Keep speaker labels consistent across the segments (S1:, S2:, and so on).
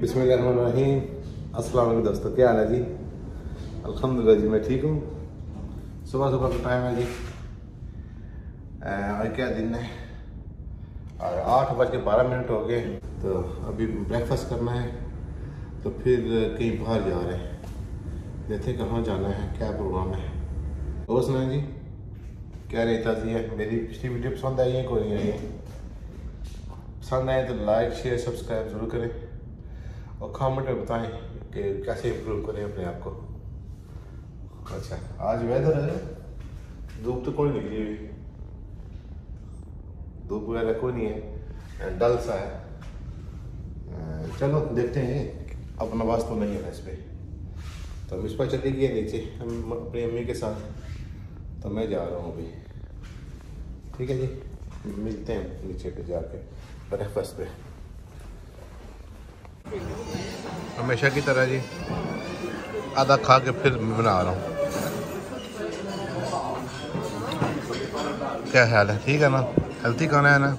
S1: बिस्मिल्लाहिर्रहमानिर्रहीम। अस्सलाम दोस्तों, क्या हाल है जी? अल्हम्दुलिल्लाह जी, मैं ठीक हूँ। सुबह सुबह का टाइम है जी। आज क्या दिन है? और आठ बज के बारह मिनट हो गए तो अभी ब्रेकफास्ट करना है तो फिर कहीं बाहर जा रहे हैं। देखते कहाँ जाना है, क्या प्रोग्राम है। और सुना जी, क्या रहता थी मेरी पिछली वीडियो पसंद आई है, कोई नहीं आई है? पसंद आए तो लाइक शेयर सब्सक्राइब ज़रूर करें। और कमेंट में बताएँ कि कैसे इम्प्रूव करें अपने आप को। अच्छा आज वेदर है। धूप तो कोई निकली हुई। धूप वगैरह कोई नहीं है। डल सा है। चलो, देखते हैं। अपना वास तो नहीं है इस पर तो हम इस पर चले है नीचे, हम अपनी अम्मी के साथ। तो मैं जा रहा हूँ अभी। ठीक है जी? मिलते हैं नीचे पे जाके ब्रेकफास्ट पे। हमेशा की तरह जी। आधा खा के फिर बना रहा हूँ। क्या ख्याल है? ठीक है ना? हेल्थी खाना है ना?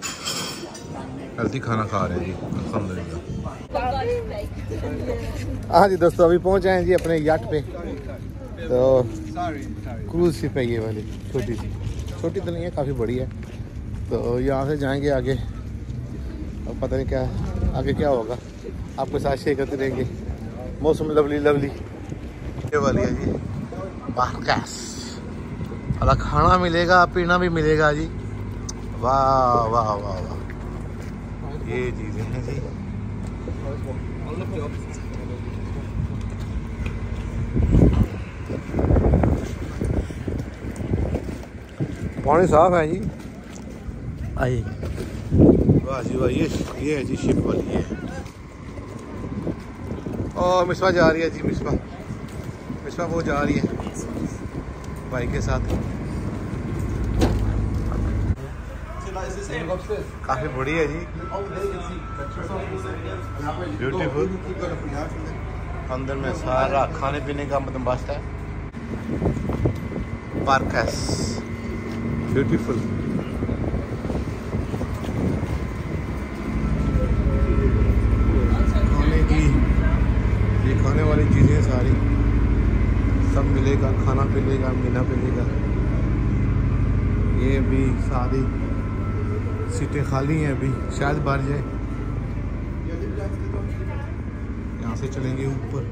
S1: हेल्थी खाना खा रहे हैं जी अलहमदिल्ला हाँ जी दोस्तों, अभी पहुँच आए हैं जी अपने याट पे। तो क्रूज शिप है ये वाली, छोटी सी। छोटी तो नहीं है, काफ़ी बड़ी है। तो यहाँ से जाएँगे आगे। अब पता नहीं क्या, आगे क्या होगा। आपके साथ शेयर करते रहेंगे। मौसम लवली लवली ये वाली है जी बारकास अला खाना मिलेगा पीना भी मिलेगा जी। वाह वाह वाह वाह। ये चीज़ें हैं जी। पानी साफ़ है जी। आइए। वाह जी वाह ये ये है जी शिप वाली है और मिसवा जा रही है जी मिसवा मिसवा वो जा रही है। भाई के साथ। काफ़ी बड़ी है जी। ब्यूटीफुल अंदर में सारा खाने पीने का बंदोबस्त है। पार्कस ब्यूटीफुल मिलेगा, खाना मिलेगा मीना मिलेगा। ये भी सारी सीटें खाली हैं अभी, शायद भर जाए। यहाँ से चलेंगे ऊपर।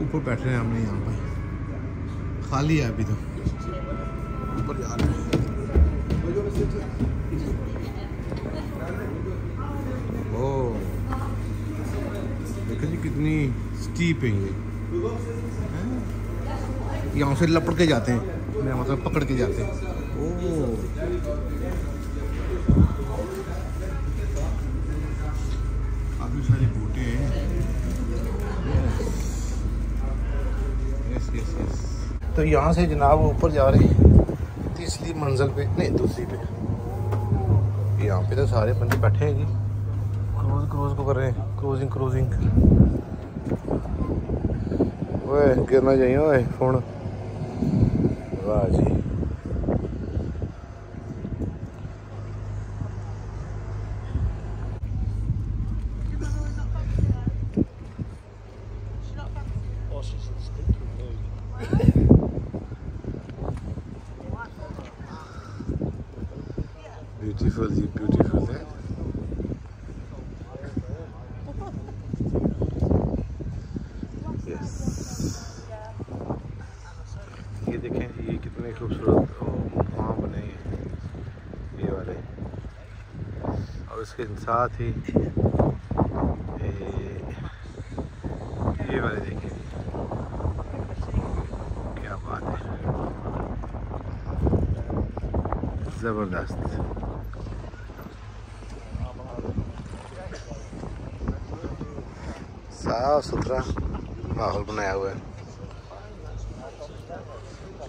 S1: ऊपर बैठ रहे हैं हमने यहाँ पर। खाली है अभी तो। ऊपर जा रहे हैं। ओ, देखो जी कितनी स्टीप है ये। यहाँ से लपड़ के जाते हैं। मैं मतलब पकड़ के जाते हैं। काफ़ी सारी बूटे हैं। यस यस यस तो यहाँ से जनाब ऊपर जा रहे हैं। तीसरी मंजिल पे नहीं दूसरी पे। यहाँ पे तो सारे बंदे बैठे हैं जी। क्रूज क्रूज को कर रहे हैं। क्रूजिंग क्रूजिंग ओए गिरना चाहिए ओए फ़ोन? वाह जी ब्यूटीफुल जी ब्यूटीफुल है यस ये देखें जी ये कितने खूबसूरत वहाँ बने हैं ये वाले इसके साथ ही ये, ये वाले देखें। क्या बात है। ज़बरदस्त। साफ़ सुथरा माहौल बनाया हुआ है।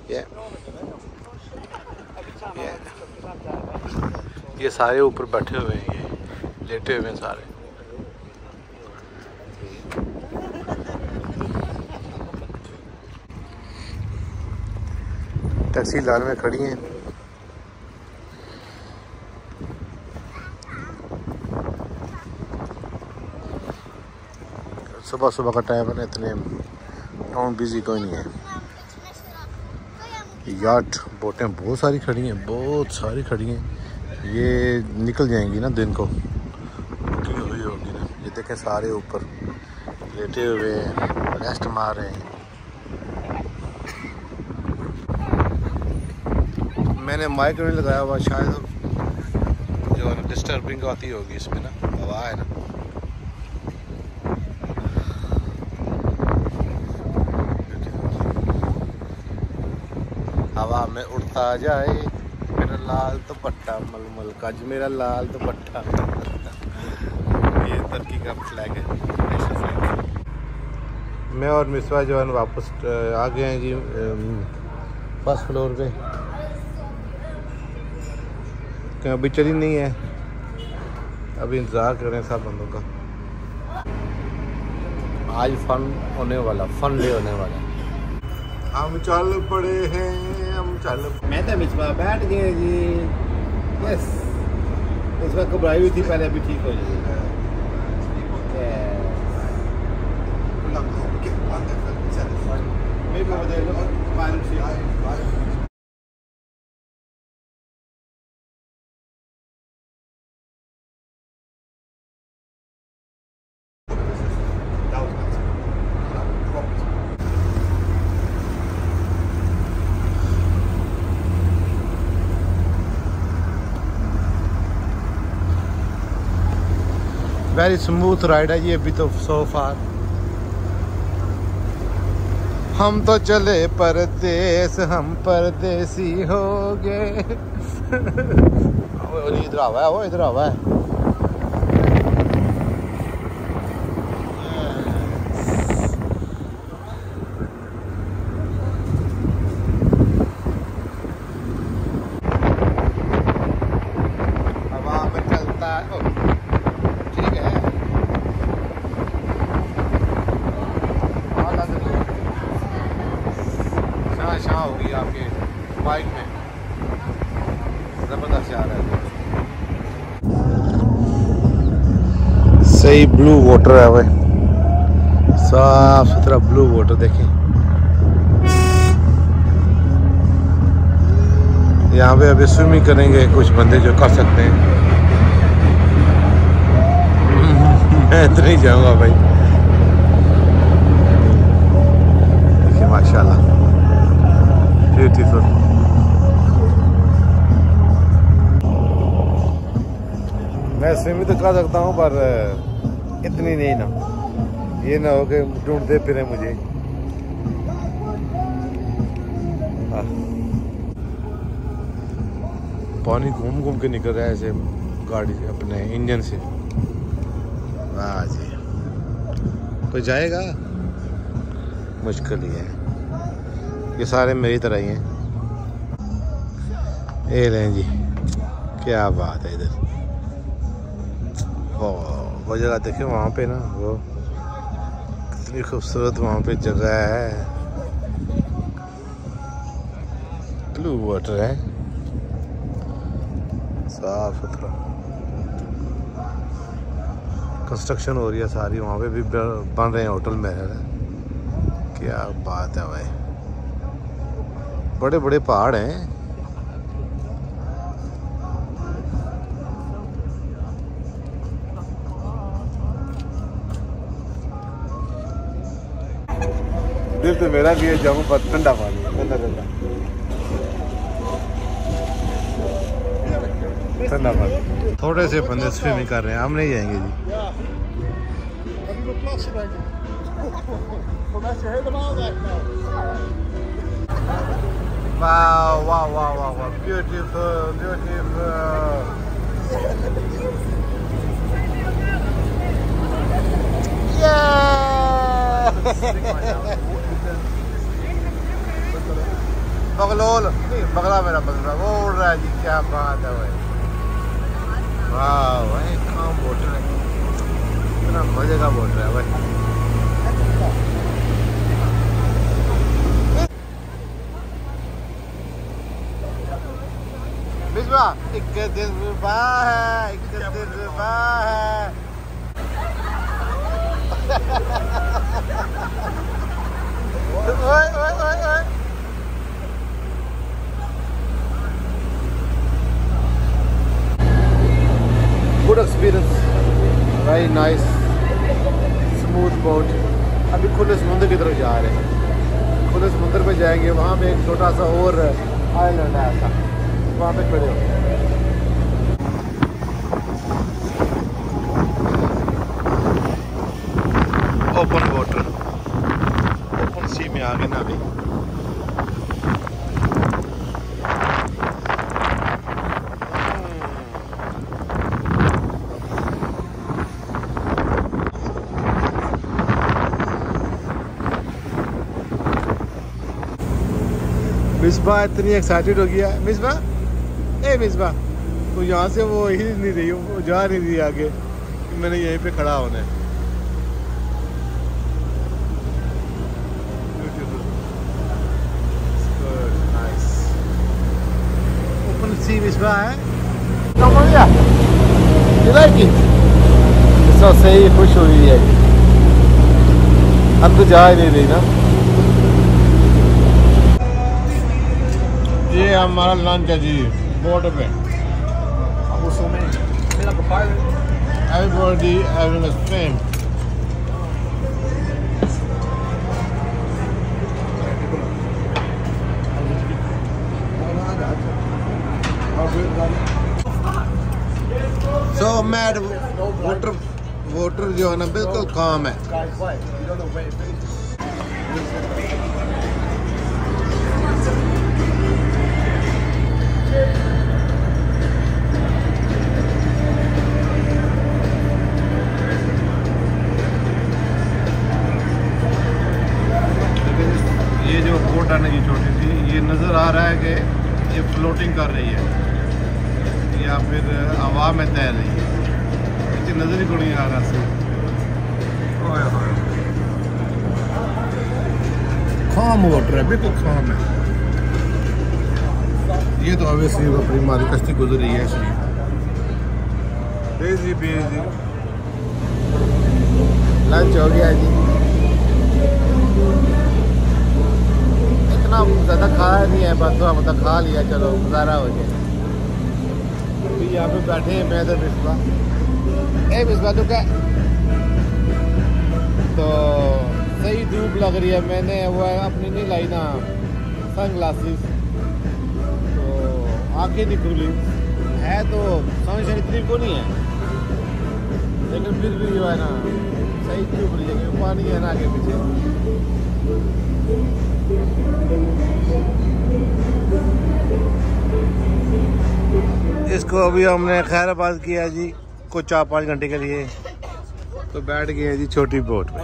S1: ये ये ये सारे ऊपर बैठे हुए हैं। ये लेटे हुए सारे। टैक्सी लाल में खड़ी हैं। सुबह सुबह का टाइम है ना, इतने टाउन बिज़ी कोई नहीं है। याट बोटें बहुत सारी खड़ी हैं, बहुत सारी खड़ी हैं। ये निकल जाएँगी ना दिन को बुकिंग हुई होगी ना ये देखें सारे ऊपर। लेटे हुए हैं रेस्ट मार रहे हैं। मैंने माइक नहीं लगाया हुआ, शायद जो डिस्टर्बिंग आती होगी इसमें ना, हवा है ना। हवा में उड़ता जाए, मेरा लाल दुपट्टा तो मलमल का, मेरा लाल दुपट्टा। तो तरक्की का फ्लैग है फ्लैग मैं और मिसवा जो है वापस आ गए हैं जी फ़र्स्ट फ्लोर पे। क्यों अभी चली नहीं है। अभी इंतज़ार कर रहे हैं सब बंदों का। आज फन होने वाला फन डे होने वाला। हम चल पड़े हैं हम चल मैं तो मिसबा बैठ गए जी। यस मिसबा घबराई हुई थी पहले अभी ठीक हो जाएगी। Maybe over there, look, five, six. Very smooth ride है ये अभी तो सो फार हम तो चले परदेश हम परदेसी हो गए। इधर आवा है वो इधर आवा है हवा में चलता है ओ, ठीक है हाँ, लग रही है। शाह होगी आपके बाइक में। ज़बरदस्त जा रहा है। सही ब्लू वाटर है भाई। साफ़ सुथरा ब्लू वाटर देखें। यहाँ पे अभी स्विमिंग करेंगे, कुछ बंदे जो कर सकते हैं। मैं तो नहीं जाऊँगा भाई देखिए माशाल्लाह ब्यूटीफुल मैं स्विमिंग तो कर सकता हूँ पर इतनी नहीं ना। ये ना हो कि ढूंढते फिरे मुझे। हाँ। पानी घूम घूम के निकल रहा है ऐसे गाड़ी से अपने इंजन से। वाह जी। कोई जाएगा? मुश्किल ही है। ये सारे मेरी तरह ही हैं। ये लें जी, क्या बात है इधर। वो वो जगह देखे वहाँ पे ना, वो कितनी खूबसूरत वहाँ पे जगह है। ब्लू वाटर है। साफ़ सुथरा। कंस्ट्रक्शन हो रही है सारी, वहाँ पे भी बन रहे हैं होटल महल क्या बात है भाई। बड़े बड़े पहाड़ हैं। दिल तो मेरा भी है जाऊँ पर ठंडा पानी ठंडा ठंडा। ठंडा पानी। थोड़े से बंदे स्विमिंग कर रहे हैं हम नहीं जाएँगे जी। Wow, wow, wow, wow, wow. Beautiful, beautiful. Yeah! बगलोल बगला मेरा बगला वो उड़ रहा है जी क्या बात है भाई वाह भाई कहाँ बोट है इतना मज़े का बोट है भाई बिस्वा एक दिल रुबा है दिल रुबा है। ओए ओए ओए ओए। गुड एक्सपीरियंस स्मूथ बोट अभी खुले समुद्र की तरफ़ जा रहे हैं। खुले समुद्र पे जाएँगे, वहाँ पे एक छोटा सा और आइलैंड है ऐसा। वहाँ पे खड़े हो ओपन वाटर ओपन सी में आ गए ना अभी मिसबा इतनी एक्साइटेड हो गया मिसबा? ए मिसबा वो यहाँ से वो ही नहीं रही वो जा नहीं रही आगे। कि मैंने यहीं पे खड़ा होना है। ओपन सी मिसबा है। की सही खुश हुई है। हम तो जा ही नहीं रही ना। ये हमारा लंच है जी। बोट पे Everybody having a same. So mad water water जो है ना बिल्कुल काम है बोट है ना ये छोटी सी। ये नज़र आ रहा है कि ये फ्लोटिंग कर रही है। या फिर हवा में तैर रही है। नीचे नज़र ही को नहीं आ रहा सी खाम वाटर है बिल्कुल खाम है। ये तो ऑब्वियसली अपनी मारी कश्ती गुजर रही है इसलिए। बेजी बेजी लंच हो गया जी। इतना ज़्यादा खाया नहीं है, बस थोड़ा मतलब खा लिया, चलो, गुजारा हो जाए अभी यहाँ पे बैठे हैं, मैं तो मिसबा ए मिसबा तो क्या? तो सही धूप लग रही है, मैंने वो अपनी नहीं लाई ना सन ग्लासेस तो आँखें नहीं खुली। है तो सनशाइन इतनी को नहीं है। लेकिन फिर भी जो है ना, सही धूप रही है पानी है ना आगे पीछे। इसको अभी हमने खैराबाद किया जी, कुछ चार पाँच घंटे के लिए। तो बैठ गए जी छोटी बोट में।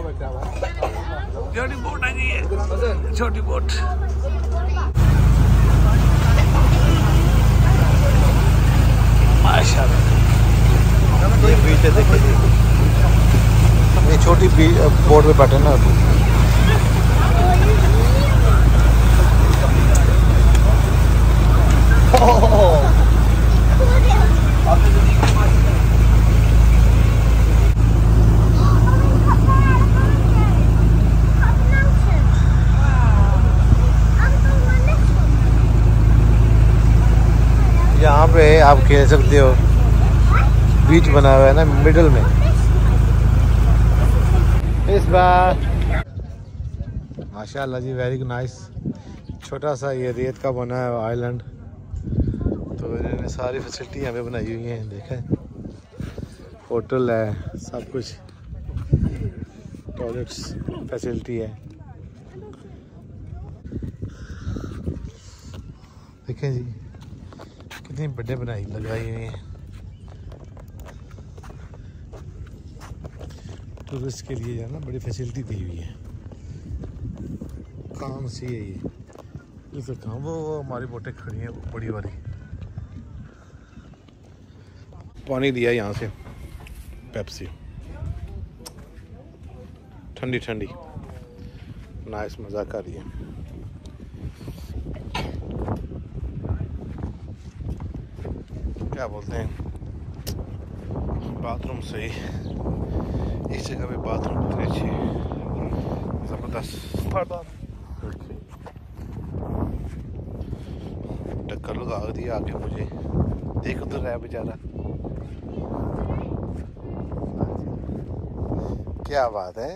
S1: छोटी बोट है छोटी बोट। ये है, देखिए ये छोटी बोट पे बैठे ना अभी यहाँ पे आप खेल सकते हो। बीच बना हुआ है ना मिडल में। इस बार। माशाल्लाह जी वेरी नाइस छोटा सा ये रेत का बना है आइलैंड तो इन्होंने सारी फैसिलिटी यहाँ पे बनाई हुई है, देखा। होटल है, सब कुछ। टॉयलेट्स फैसिलिटी है। देखें जी। कितनी बड़े बनाई लगाई हुई है। टूरिस्ट के लिए जो है ना, बड़ी फैसिलिटी दी हुई है। काम सी है ये। इसे काम, वो हमारी बोटें खड़ी हैं, बड़ी वाली। पानी दिया यहाँ से पेप्सी ठंडी ठंडी। नाइस मज़ा कर रही है। क्या बोलते हैं? बाथरूम सही इस जगह पे बाथरूम कितनी अच्छी ज़बरदस्त। टक्कर लगा दी आगे मुझे। देख उधर है बेचारा। क्या बात है।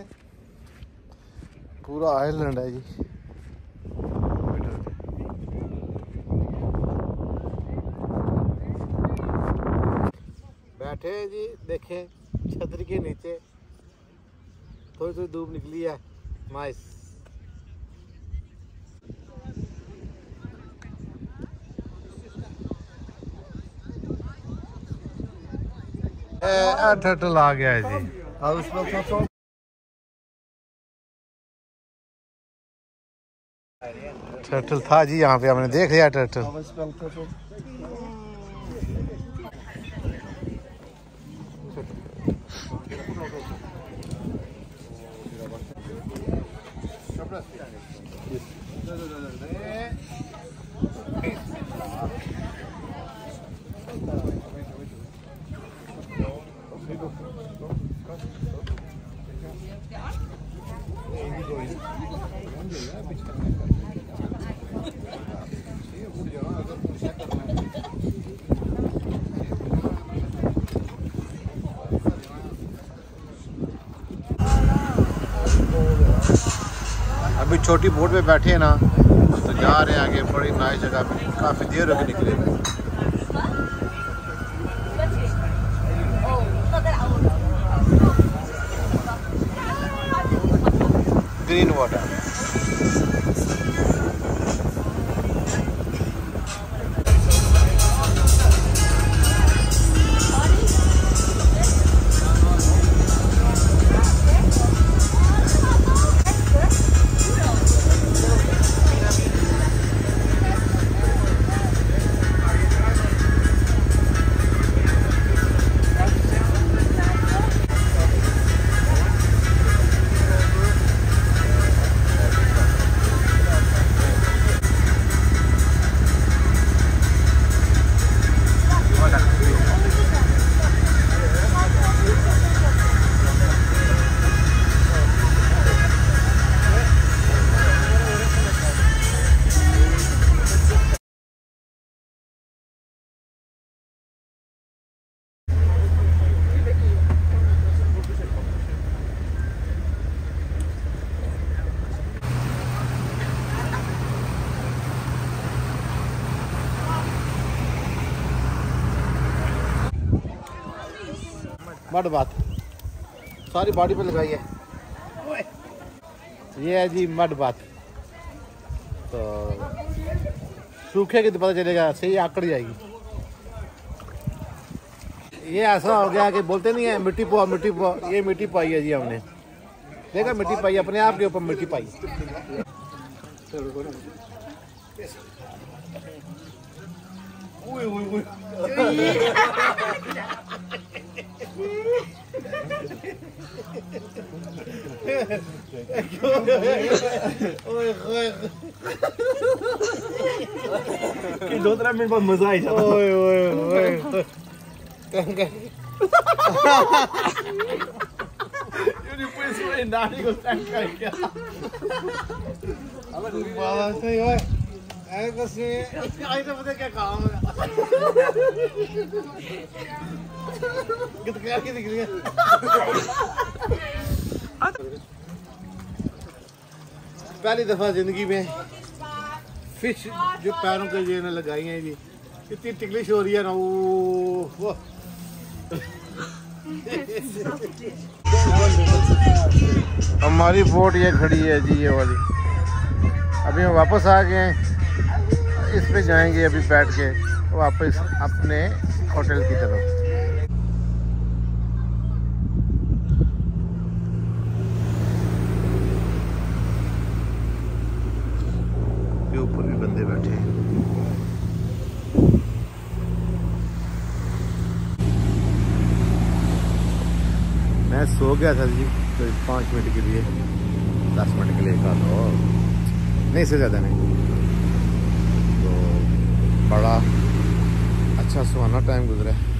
S1: पूरा आइलैंड है जी बैठे हैं जी देखें छतरी के नीचे। थोड़ी थोड़ी धूप निकली है। माइस टर्टल आ गया है जी। टर्टल था जी यहाँ पे हमने देख लिया टर्टल अभी छोटी बोट पे बैठे हैं ना तो जा रहे हैं आगे, बड़ी नाइस जगह पे। काफ़ी देर होकर निकले। ग्रीन वाटर मड बात सारी बॉडी पे लगाई है ये है जी मड बात तो सूखेगी तो पता चलेगा सही आकड़ जाएगी ये ऐसा हो गया कि बोलते नहीं है मिट्टी पोआ मिट्टी पोआ ये मिट्टी पाई है जी हमने देखा मिट्टी पाई अपने आप के ऊपर मिट्टी पाई
S2: कि दो तरह मिनट बाद मज़ा आई जाता
S1: ओए ओए ओए।
S2: यूनी पुलिस वाले नानी को स्टैंड कर गया
S1: बाबा सही ओए ऐ कुछ नहीं तो पता क्या काम है? पहली दफ़ा ज़िंदगी में फ़िश जो पैरों के ये लगाई हैं जी। इतनी टिकलिश हो रही है ना, वो हमारी बोट ये खड़ी है जी, ये वाली। अभी हम वापस आ गए इस पे जाएँगे अभी बैठ के वापस अपने होटल की तरफ़ के ऊपर भी बंदे बैठे हैं। मैं सो गया था जी तो पाँच मिनट के लिए, दस मिनट के लिए का तो नहीं से ज़्यादा नहीं। तो बड़ा अच्छा सुहाना टाइम गुजरा है।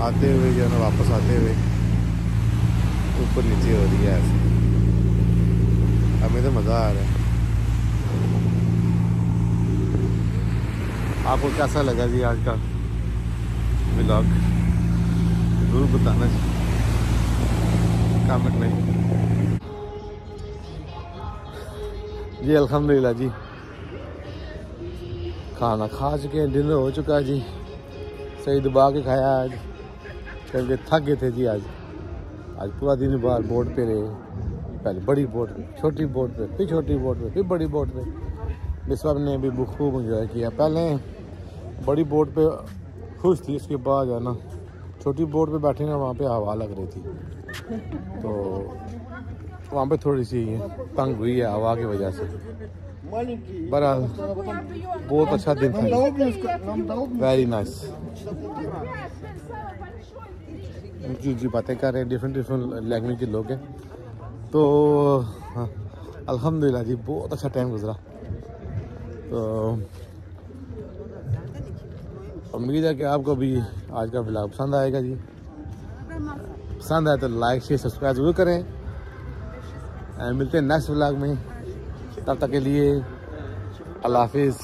S1: आते हुए जो है ना, वापस आते हुए, ऊपर नीचे हो रही है। ऐसे हमें तो मज़ा आ रहा है। आपको कैसा लगा जी आज का ब्लॉग ज़रूर बताना कमेंट में जी, अल्हम्दुलिल्लाह जी। खाना खा चुके हैं डिनर हो चुका है जी। सही दबा के खाया आज। क्योंकि थक गए थे जी आज। आज पूरा दिन बाहर बोट पे रहे। पहले बड़ी बोट पे, छोटी बोट पे, फिर छोटी बोट पे, फिर बड़ी बोट पे। बिस्वा ने भी खूब इंजॉय किया। पहले बड़ी बोट पे खुश थी उसके बाद है ना छोटी बोट पे बैठे ना वहाँ पे हवा लग रही थी। तो वहाँ पे थोड़ी सी तंग हुई है हवा की वजह से। बहरहाल बहुत अच्छा दिन था। वेरी नाइस जी जी बातें कर रहे हैं डिफरेंट डिफरेंट लैंग्वेज के लोग हैं। तो हाँ, अल्हम्दुलिल्लाह जी बहुत अच्छा टाइम गुजरा। तो उम्मीद है कि आपको भी आज का ब्लॉग पसंद आएगा जी। पसंद आए तो लाइक शेयर सब्सक्राइब ज़रूर करें। मिलते हैं नेक्स्ट ब्लॉग में। तब तक के लिए, अल्लाह हाफिज़।